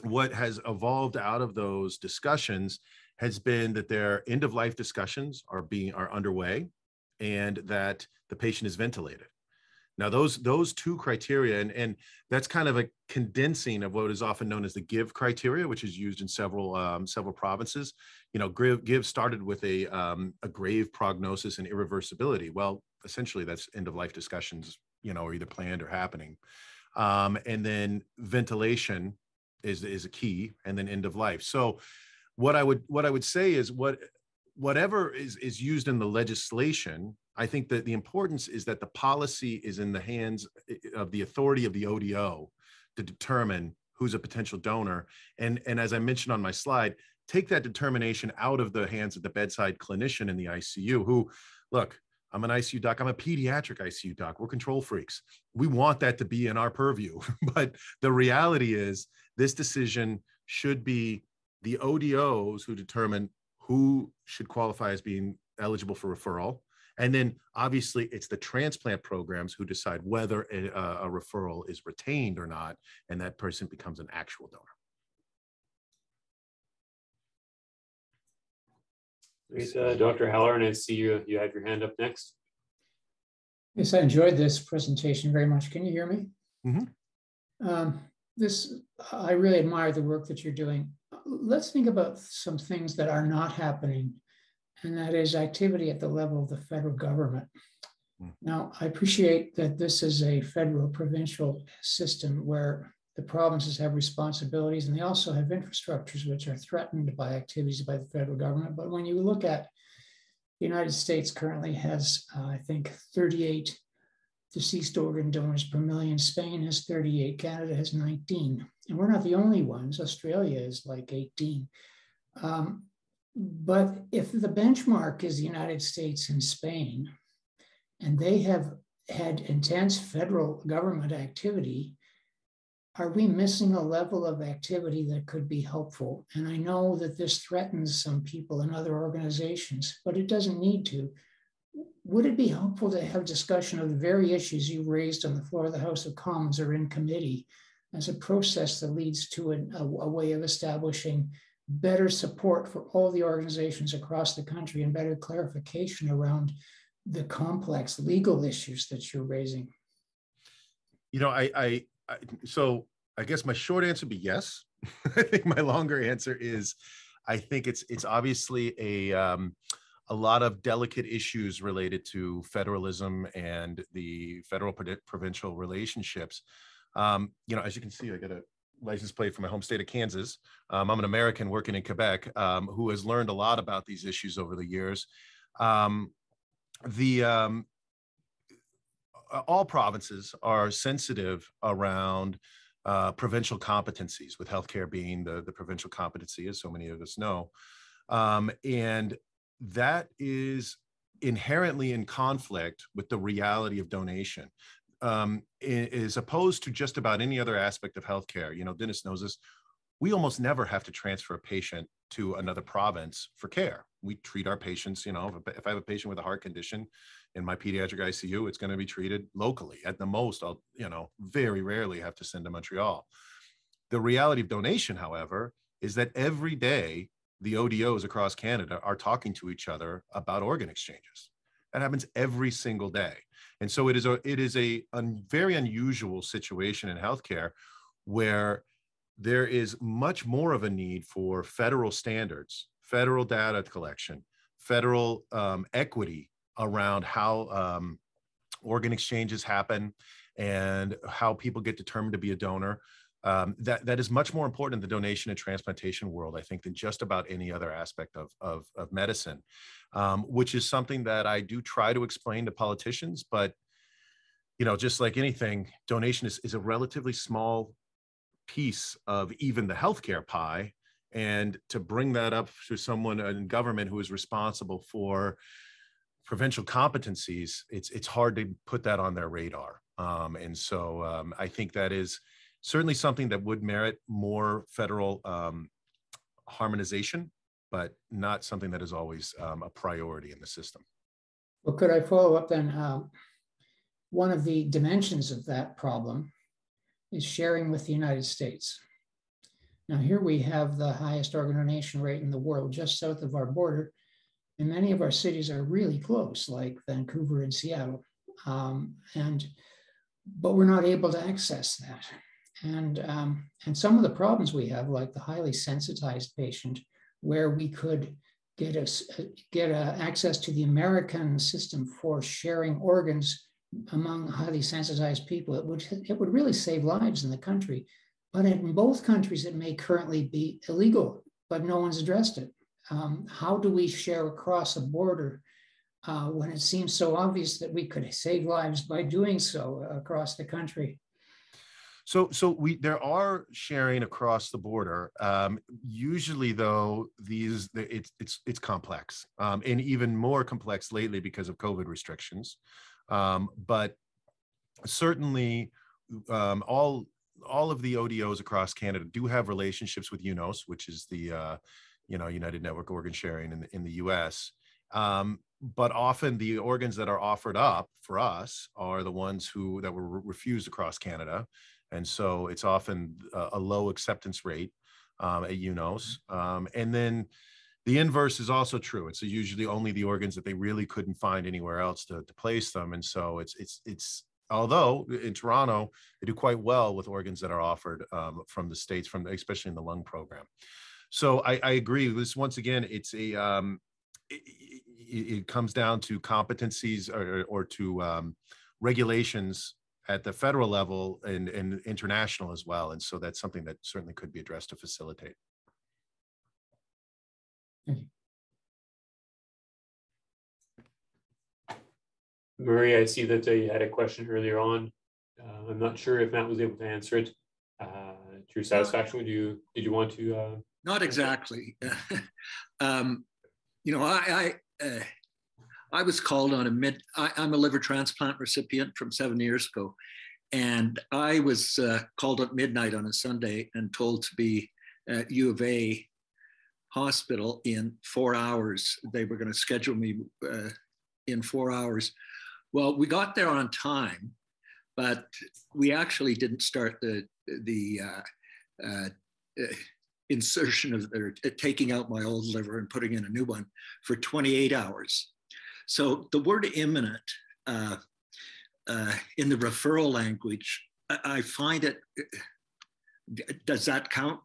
what has evolved out of those discussions has been that their end of life discussions are being are underway and that the patient is ventilated now those those two criteria and, and that's kind of a condensing of what is often known as the give criteria which is used in several um, several provinces. You know give, started with a um, a grave prognosis and irreversibility. Well essentially that's end of life discussions you know are either planned or happening. Um, and then ventilation is is a key and then end of life. So what i would what i would say is what whatever is is used in the legislation i think that the importance is that the policy is in the hands eh, of the authority of the odo to determine who's a potential donor and and as i mentioned on my slide take that determination out of the hands of the bedside clinician in the icu who look I'm an ICU doc. I'm a pediatric ICU doc. We're control freaks. We want that to be in our purview. but the reality is, this decision should be the ODOs who determine who should qualify as being eligible for referral. And then obviously it's the transplant programs who decide whether a, a referral is retained or not, and that person becomes an actual donor. Great, uh, Dr. Halloran, I see you, you have your hand up next. Yes, I enjoyed this presentation very much. Can you hear me? Mm -hmm. um, this, I really admire the work that you're doing. Let's think about some things that are not happening, and that is activity at the level of the federal government. Mm. Now, I appreciate that this is a federal provincial system where the provinces have responsibilities and they also have infrastructures which are threatened by activities by the federal government. But when you look at the United States currently has, uh, I think, 38 deceased organ donors per million. Spain has 38, Canada has 19. And we're not the only ones. Australia is like 18. Um, but if the benchmark is the United States and Spain, and they have had intense federal government activity, are we missing a level of activity that could be helpful? And I know that this threatens some people and other organizations, but it doesn't need to. Would it be helpful to have discussion of the very issues you raised on the floor of the House of Commons or in committee as a process that leads to a, a, a way of establishing better support for all the organizations across the country and better clarification around the complex legal issues that you're raising? You know, I, I so I guess my short answer would be yes. I think my longer answer is, I think it's it's obviously a um, a lot of delicate issues related to federalism and the federal provincial relationships. Um, you know, as you can see, I got a license plate from my home state of Kansas. Um, I'm an American working in Quebec um, who has learned a lot about these issues over the years. Um, the um, all provinces are sensitive around uh, provincial competencies, with healthcare being the, the provincial competency, as so many of us know. Um, and that is inherently in conflict with the reality of donation. Um, as opposed to just about any other aspect of healthcare. You know, Dennis knows this. We almost never have to transfer a patient to another province for care. We treat our patients, you know, if, if I have a patient with a heart condition, in my pediatric ICU, it's going to be treated locally. At the most, I'll, you know, very rarely have to send to Montreal. The reality of donation, however, is that every day the ODOs across Canada are talking to each other about organ exchanges. That happens every single day. And so it is a it is a, a very unusual situation in healthcare where there is much more of a need for federal standards, federal data collection, federal um, equity around how um, organ exchanges happen and how people get determined to be a donor. Um, that that is much more important in the donation and transplantation world, I think, than just about any other aspect of of, of medicine, um, which is something that I do try to explain to politicians. But you know, just like anything, donation is, is a relatively small piece of even the healthcare pie, and to bring that up to someone in government who is responsible for provincial competencies, it's it's hard to put that on their radar. Um, and so um, I think that is certainly something that would merit more federal um, harmonization, but not something that is always um, a priority in the system. Well, could I follow up then? Uh, one of the dimensions of that problem is sharing with the United States. Now, here we have the highest organ donation rate in the world, just south of our border. And many of our cities are really close, like Vancouver and Seattle. Um, and but we're not able to access that. And, um, and some of the problems we have, like the highly sensitized patient, where we could get get a, access to the American system for sharing organs among highly sensitized people, it would it would really save lives in the country. But in both countries, it may currently be illegal, but no one's addressed it. Um, how do we share across a border uh, when it seems so obvious that we could save lives by doing so across the country? So, so we there are sharing across the border. Um, usually, though, these it's it's it's complex, um, and even more complex lately because of COVID restrictions. Um, but certainly, um, all all of the ODOs across Canada do have relationships with UNOS, which is the uh, you know United Network Organ Sharing in the, in the U.S. Um, but often the organs that are offered up for us are the ones who that were refused across Canada and so it's often a, a low acceptance rate um, at UNOS. Mm-hmm. Um, and then the inverse is also true. It's usually only the organs that they really couldn't find anywhere else to, to place them, and so it's it's it's although in Toronto they do quite well with organs that are offered um, from the states, from the, especially in the lung program. So I, I agree. This once again, it's a um, it, it, comes down to competencies or, or to um, regulations at the federal level and, and international as well. And so that's something that certainly could be addressed to facilitate. Marie, I see that uh, you had a question earlier on. Uh, I'm not sure if Matt was able to answer it uh, to your satisfaction. Would you did you want to? Uh... Not exactly. um, you know, I I, uh, I was called on a mid, I, am a liver transplant recipient from seven years ago. And I was uh, called at midnight on a Sunday and told to be at U of A hospital in four hours. They were going to schedule me uh, in four hours. Well, we got there on time, but we actually didn't start the, the uh, uh insertion of or taking out my old liver and putting in a new one for 28 hours. So the word imminent uh, uh, in the referral language, I, I find it, does that count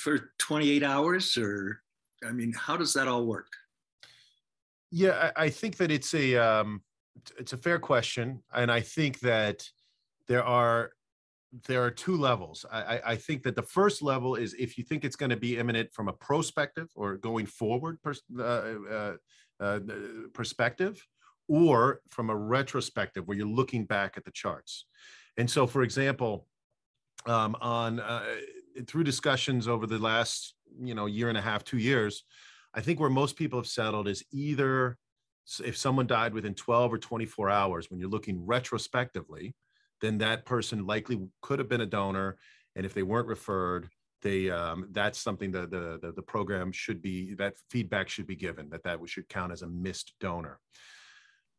for 28 hours or, I mean, how does that all work? Yeah, I, I think that it's a, um, it's a fair question. And I think that there are there are two levels. I, I, think that the first level is if you think it's going to be imminent from a prospective or going forward pers- uh, uh, uh, perspective or from a retrospective where you're looking back at the charts. And so, for example, um, on uh, through discussions over the last you know year and a half, two years, I think where most people have settled is either if someone died within 12 or 24 hours, when you're looking retrospectively, then that person likely could have been a donor, and if they weren't referred, they um, that's something that the, the the program should be that feedback should be given that that we should count as a missed donor.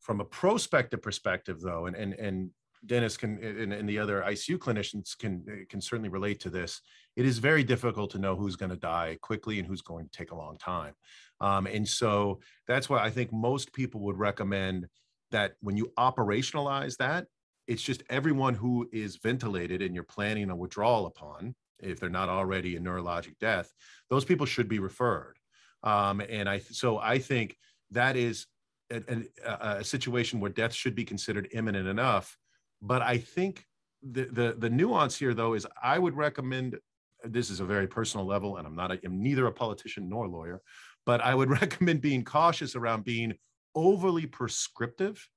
From a prospective perspective though and and, and dennis can and, and the other icu clinicians can can certainly relate to this it is very difficult to know who's going to die quickly and who's going to take a long time. Um, and so that's why i think most people would recommend that when you operationalize that it's just everyone who is ventilated and you're planning a withdrawal upon if they're not already in neurologic death, those people should be referred. Um, and I, so I think that is a, a, a, situation where death should be considered imminent enough But I think the, the, the nuance here, though, is I would recommend this is a very personal level, and I'm not, a, I'm neither a politician nor a lawyer, but I would recommend being cautious around being overly prescriptive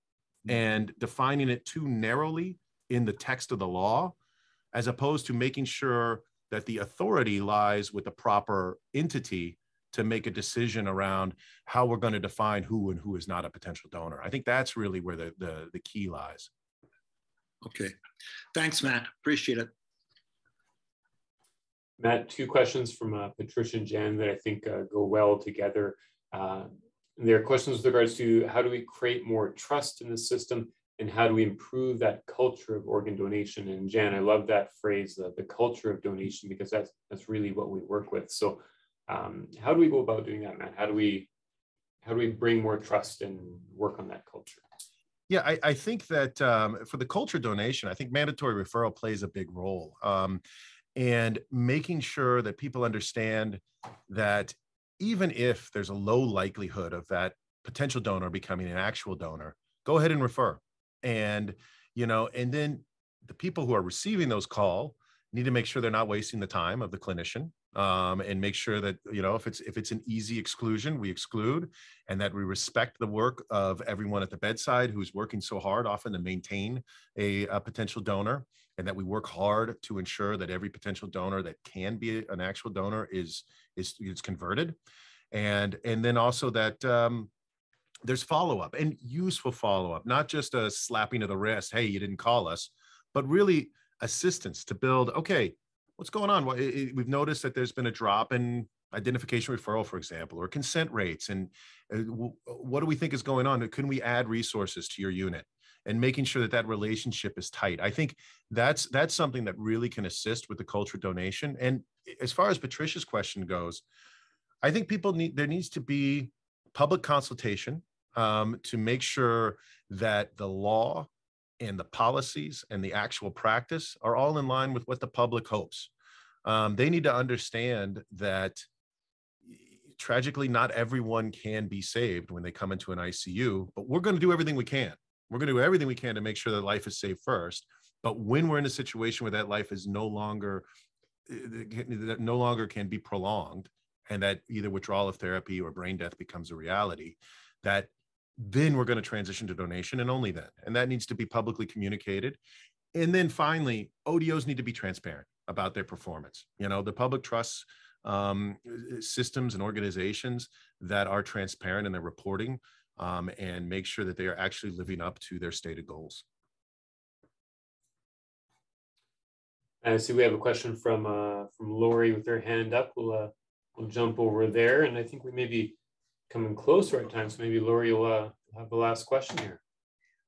and defining it too narrowly in the text of the law, as opposed to making sure that the authority lies with the proper entity to make a decision around how we're going to define who and who is not a potential donor. I think that's really where the, the, the key lies. Okay. Thanks, Matt. Appreciate it. Matt, two questions from uh, Patricia and Jan that I think uh, go well together. Uh, there are questions with regards to how do we create more trust in the system and how do we improve that culture of organ donation? And Jan, I love that phrase, the, the culture of donation, because that's that's really what we work with. So um, how do we go about doing that, Matt? How do we how do we bring more trust and work on that culture? Yeah, I, I think that um, for the culture donation, I think mandatory referral plays a big role. Um, and making sure that people understand that even if there's a low likelihood of that potential donor becoming an actual donor, go ahead and refer. And, you know, and then the people who are receiving those call need to make sure they're not wasting the time of the clinician um, and make sure that you know if it's if it's an easy exclusion we exclude and that we respect the work of everyone at the bedside who's working so hard often to maintain a, a potential donor and that we work hard to ensure that every potential donor that can be an actual donor is is is converted. And and then also that um, there's follow-up and useful follow-up not just a slapping of the wrist hey you didn't call us but really assistance to build okay what's going on? We've noticed that there's been a drop in identification referral for example or consent rates and uh, what do we think is going on? Can we add resources to your unit? And making sure that that relationship is tight. I think that's that's something that really can assist with the culture donation and as far as patricia's question goes i think people need there needs to be public consultation um, to make sure that the law and the policies and the actual practice are all in line with what the public hopes. Um, they need to understand that tragically, not everyone can be saved when they come into an ICU, but we're going to do everything we can. We're going to do everything we can to make sure that life is saved first. But when we're in a situation where that life is no longer that no longer can be prolonged and that either withdrawal of therapy or brain death becomes a reality that then we're going to transition to donation and only then. And that needs to be publicly communicated. And then finally, ODOs need to be transparent about their performance. You know, the public trusts um, systems and organizations that are transparent in their reporting um, and make sure that they are actually living up to their stated goals. I see we have a question from uh, from Lori with her hand up. We'll uh, we'll jump over there, and I think we maybe coming closer at times. So maybe Lori will uh, have the last question here.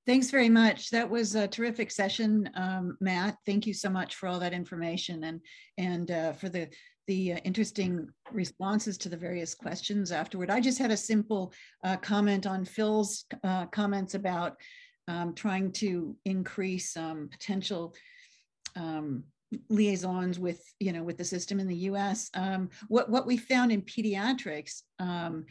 Thanks very much. That was a terrific session, um, Matt. Thank you so much for all that information and and uh, for the the uh, interesting responses to the various questions afterward. I just had a simple uh, comment on Phil's uh, comments about um, trying to increase um, potential um, liaisons with you know with the system in the U.S. Um, what what we found in pediatrics um,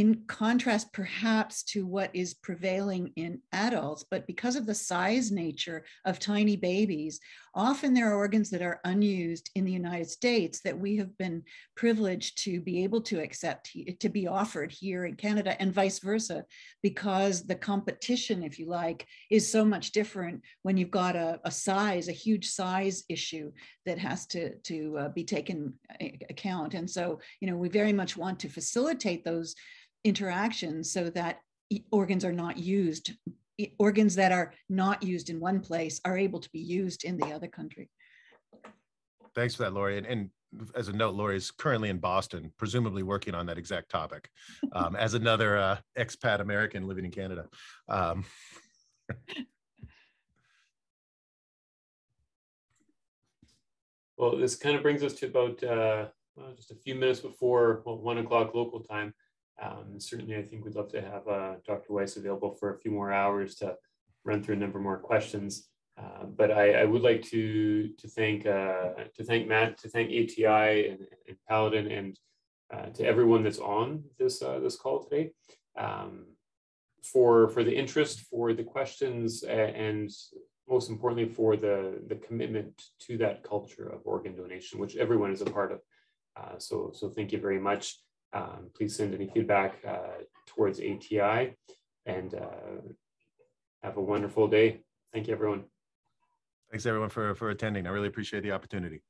in contrast perhaps to what is prevailing in adults, but because of the size nature of tiny babies, often there are organs that are unused in the United States that we have been privileged to be able to accept, to be offered here in Canada and vice versa, because the competition, if you like, is so much different when you've got a, a size, a huge size issue that has to, to uh, be taken account. And so, you know, we very much want to facilitate those interactions so that organs are not used organs that are not used in one place are able to be used in the other country. Thanks for that lori. And, and as a note lori is currently in boston presumably working on that exact topic um, as another uh, expat american living in canada. Um, well this kind of brings us to about uh, well, just a few minutes before well, one o'clock local time um, certainly, I think we'd love to have uh, Dr. Weiss available for a few more hours to run through a number more questions. Uh, but I, I, would like to to thank uh, to thank Matt, to thank ATI and, and Paladin, and uh, to everyone that's on this uh, this call today um, for for the interest, for the questions, and most importantly for the, the commitment to that culture of organ donation, which everyone is a part of. Uh, so, so thank you very much. Um, please send any feedback uh, towards ATI and uh, have a wonderful day. Thank you, everyone. Thanks everyone for, for attending. I really appreciate the opportunity.